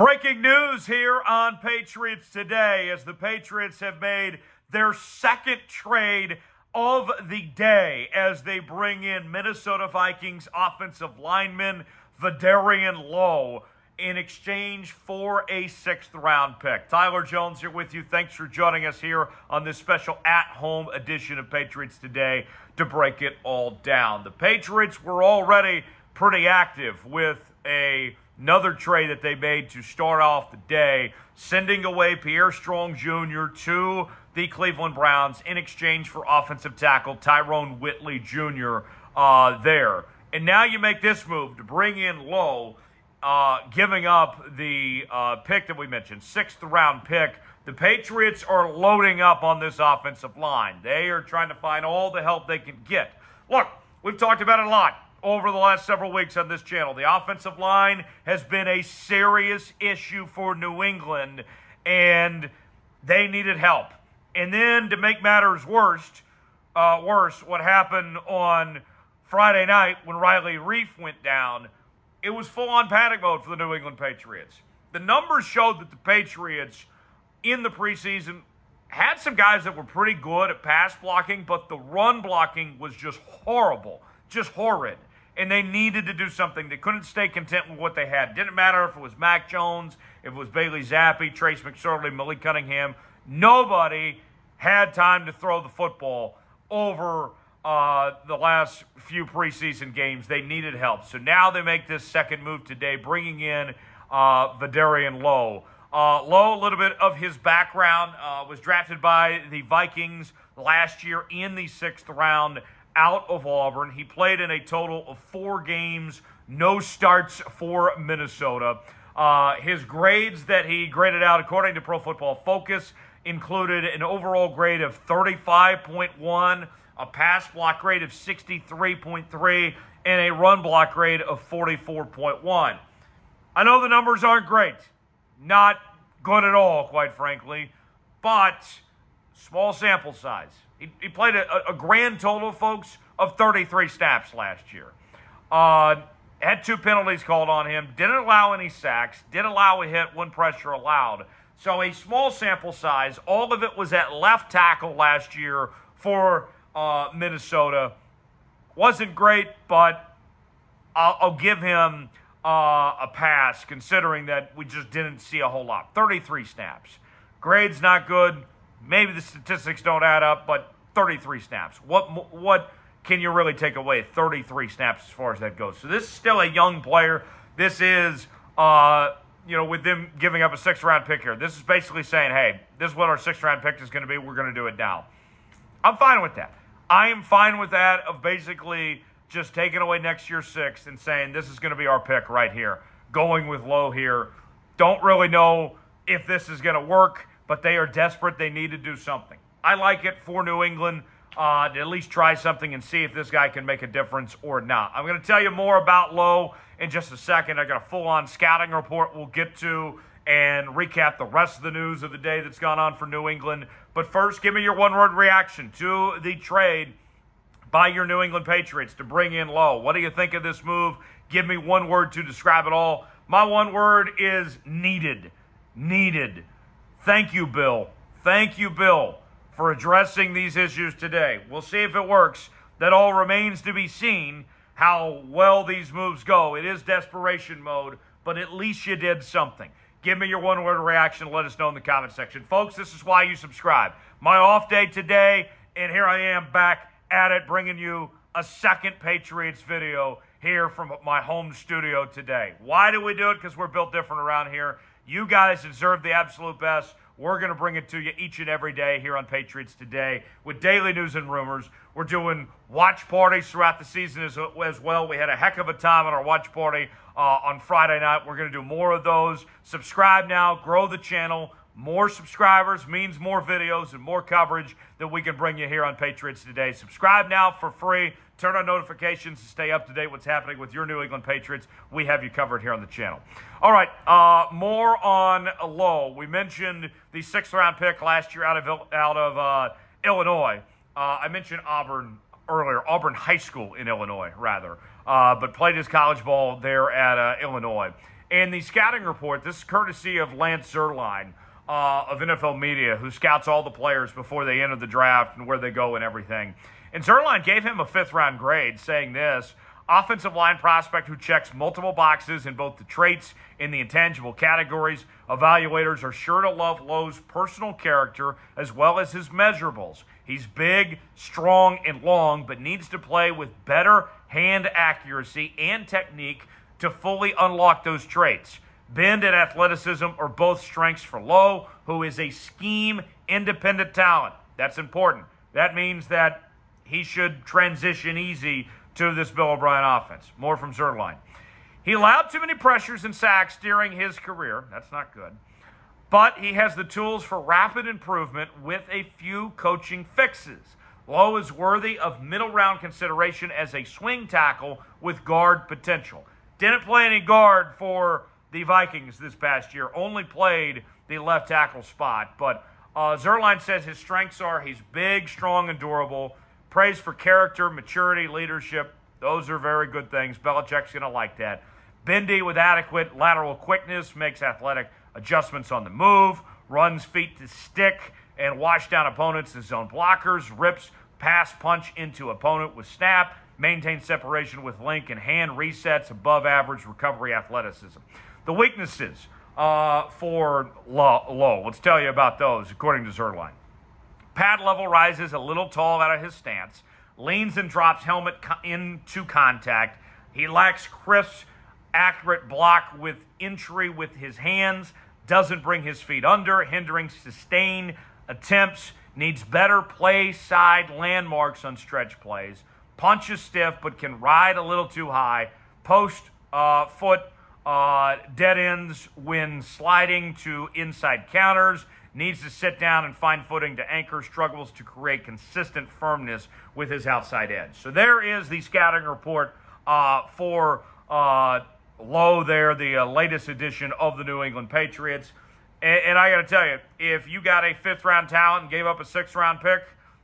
Breaking news here on Patriots Today as the Patriots have made their second trade of the day as they bring in Minnesota Vikings offensive lineman Vederian Lowe in exchange for a sixth round pick. Tyler Jones here with you. Thanks for joining us here on this special at home edition of Patriots Today to break it all down. The Patriots were already pretty active with a another trade that they made to start off the day, sending away Pierre Strong Jr. to the Cleveland Browns in exchange for offensive tackle Tyrone Wheatley Jr. Uh, there. And now you make this move to bring in Lowe, uh, giving up the uh, pick that we mentioned, sixth round pick. The Patriots are loading up on this offensive line. They are trying to find all the help they can get. Look, we've talked about it a lot over the last several weeks on this channel. The offensive line has been a serious issue for New England, and they needed help. And then to make matters worse, uh, worse, what happened on Friday night when Riley Reiff went down, it was full on panic mode for the New England Patriots. The numbers showed that the Patriots in the preseason had some guys that were pretty good at pass blocking, but the run blocking was just horrible, just horrid and they needed to do something. They couldn't stay content with what they had. Didn't matter if it was Mac Jones, if it was Bailey Zappe, Trace McSorley, Malik Cunningham. Nobody had time to throw the football over uh, the last few preseason games. They needed help. So now they make this second move today, bringing in uh, Vederian Lowe. Uh, Lowe, a little bit of his background, uh, was drafted by the Vikings last year in the sixth round out of Auburn. He played in a total of four games, no starts for Minnesota. Uh, his grades that he graded out, according to Pro Football Focus, included an overall grade of 35.1, a pass block grade of 63.3, and a run block grade of 44.1. I know the numbers aren't great, not good at all, quite frankly, but small sample size. He, he played a, a, grand total, folks, of 33 snaps last year. Uh, had two penalties called on him, didn't allow any sacks, did allow a hit, one pressure allowed. So a small sample size. All of it was at left tackle last year for uh, Minnesota. Wasn't great, but I'll, I'll give him uh, a pass considering that we just didn't see a whole lot. 33 snaps. Grade's not good. Maybe the statistics don't add up, but 33 snaps. What what can you really take away? 33 snaps as far as that goes. So this is still a young player. This is uh, you know, with them giving up a sixth round pick here. This is basically saying, hey, this is what our sixth round pick is going to be. We're going to do it now. I'm fine with that. I am fine with that of basically just taking away next year's sixth and saying this is going to be our pick right here. Going with Lowe here. Don't really know if this is going to work but they are desperate. They need to do something. I like it for New England uh, to at least try something and see if this guy can make a difference or not. I'm going to tell you more about Lowe in just a second. I got a full on scouting report we'll get to and recap the rest of the news of the day that's gone on for New England. But first, give me your one word reaction to the trade by your New England Patriots to bring in Lowe. What do you think of this move? Give me one word to describe it all. My one word is needed. Needed. Thank you, Bill. Thank you, Bill, for addressing these issues today. We'll see if it works. That all remains to be seen how well these moves go. It is desperation mode, but at least you did something. Give me your one word reaction. Let us know in the comment section. Folks, this is why you subscribe. My off day today, and here I am back at it, bringing you a second Patriots video here from my home studio today. Why do we do it? Because we're built different around here. You guys deserve the absolute best. We're going to bring it to you each and every day here on Patriots Today with daily news and rumors. We're doing watch parties throughout the season as, as well. We had a heck of a time at our watch party uh, on Friday night. We're going to do more of those. Subscribe now, grow the channel. More subscribers means more videos and more coverage that we can bring you here on Patriots Today. Subscribe now for free. Turn on notifications to stay up to date what's happening with your New England Patriots. We have you covered here on the channel. All right, uh, more on Lowe. We mentioned the sixth round pick last year out of out of uh, Illinois. Uh, I mentioned Auburn earlier, Auburn High School in Illinois, rather, uh, but played his college ball there at uh, Illinois. And the scouting report, this is courtesy of Lance Zierlein uh, of NFL Media, who scouts all the players before they enter the draft and where they go and everything. And Zierlein gave him a fifth round grade, saying this offensive line prospect who checks multiple boxes in both the traits and the intangible categories. Evaluators are sure to love Lowe's personal character as well as his measurables. He's big, strong, and long, but needs to play with better hand accuracy and technique to fully unlock those traits. Bend and athleticism are both strengths for Lowe, who is a scheme independent talent. That's important. That means that he should transition easy to this Bill O'Brien offense. More from Zierlein. He allowed too many pressures and sacks during his career. That's not good. But he has the tools for rapid improvement with a few coaching fixes. Lowe is worthy of middle round consideration as a swing tackle with guard potential. Didn't play any guard for the Vikings this past year, only played the left tackle spot. But uh, Zierlein says his strengths are he's big, strong, and durable. Praise for character, maturity, leadership. Those are very good things. Belichick's going to like that. Bendy with adequate lateral quickness makes athletic adjustments on the move, runs feet to stick, and wash down opponents as zone blockers, rips pass punch into opponent with snap, maintains separation with link, and hand resets above average recovery athleticism. The weaknesses uh, for Lowe, let's tell you about those according to Zierlein. Pad level rises a little tall out of his stance, leans and drops helmet into contact. He lacks crisp, accurate block with entry with his hands, doesn't bring his feet under, hindering sustained attempts, needs better play side landmarks on stretch plays, punches stiff but can ride a little too high, post uh, foot uh, dead ends when sliding to inside counters needs to sit down and find footing to anchor, struggles to create consistent firmness with his outside edge. So there is the scouting report uh, for uh, Lowe there, the uh, latest edition of the New England Patriots. And, and I got to tell you, if you got a fifth round talent and gave up a sixth round pick,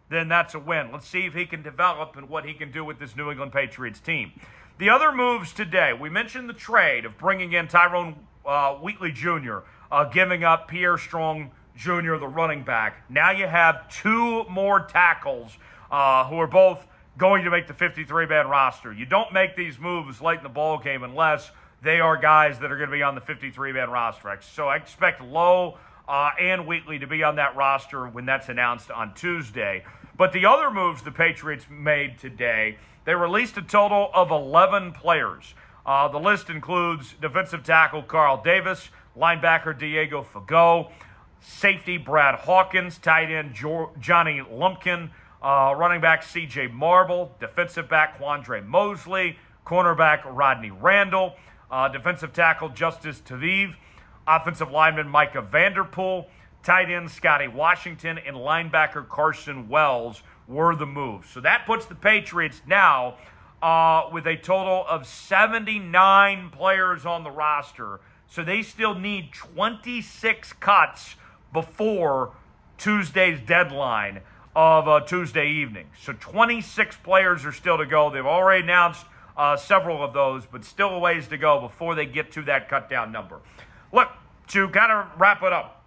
then that's a win. Let's see if he can develop and what he can do with this New England Patriots team. The other moves today, we mentioned the trade of bringing in Tyrone uh, Wheatley Jr., uh, giving up Pierre Strong Jr., the running back. Now you have two more tackles uh, who are both going to make the 53 man roster. You don't make these moves late in the ball game unless they are guys that are going to be on the 53 man roster. So I expect Lowe uh, and Wheatley to be on that roster when that's announced on Tuesday. But the other moves the Patriots made today, they released a total of 11 players. Uh, the list includes defensive tackle Carl Davis, linebacker Diego Fagot, safety Brad Hawkins, tight end Johnny Lumpkin, uh, running back C.J. Marable, defensive back Quandre Mosely, cornerback Rodney Randle, uh, defensive tackle Justus Tavai, offensive lineman Micah Vanterpool, tight end Scotty Washington, and linebacker Carson Wells were the moves. So that puts the Patriots now uh, with a total of 79 players on the roster. So they still need 26 cuts before Tuesday's deadline of uh, Tuesday evening. So 26 players are still to go. They've already announced uh, several of those, but still a ways to go before they get to that cut down number. Look, to kind of wrap it up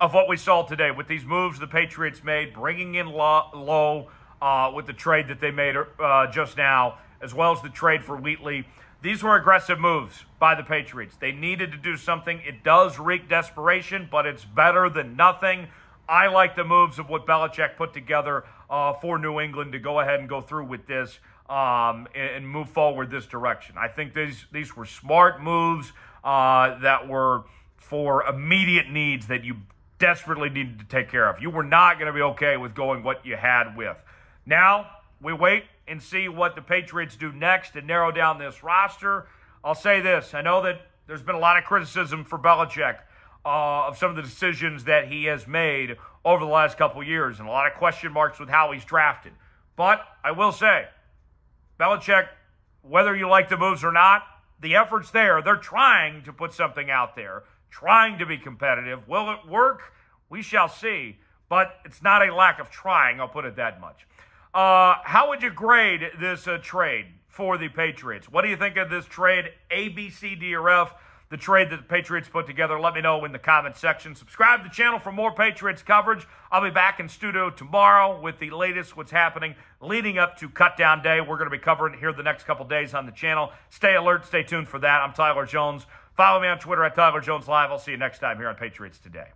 of what we saw today with these moves the Patriots made, bringing in Lowe uh, with the trade that they made uh, just now, as well as the trade for Wheatley. These were aggressive moves by the Patriots. They needed to do something. It does reek desperation, but it's better than nothing. I like the moves of what Belichick put together uh, for New England to go ahead and go through with this um, and, and, move forward this direction. I think these these were smart moves uh, that were for immediate needs that you desperately needed to take care of. You were not going to be okay with going what you had with. Now we wait and see what the Patriots do next and narrow down this roster. I'll say this: I know that there's been a lot of criticism for Belichick uh, of some of the decisions that he has made over the last couple years, and a lot of question marks with how he's drafted. But I will say, Belichick, whether you like the moves or not, the effort's there. They're trying to put something out there, trying to be competitive. Will it work? We shall see. But it's not a lack of trying, I'll put it that much. Uh, how would you grade this uh, trade for the Patriots? What do you think of this trade? A, B, C, D, or F? the trade that the Patriots put together? Let me know in the comment section. Subscribe to the channel for more Patriots coverage. I'll be back in studio tomorrow with the latest what's happening leading up to cut down day. We're going to be covering here the next couple days on the channel. Stay alert, stay tuned for that. I'm Tyler Jones. Follow me on Twitter at Tyler Jones Live. I'll see you next time here on Patriots Today.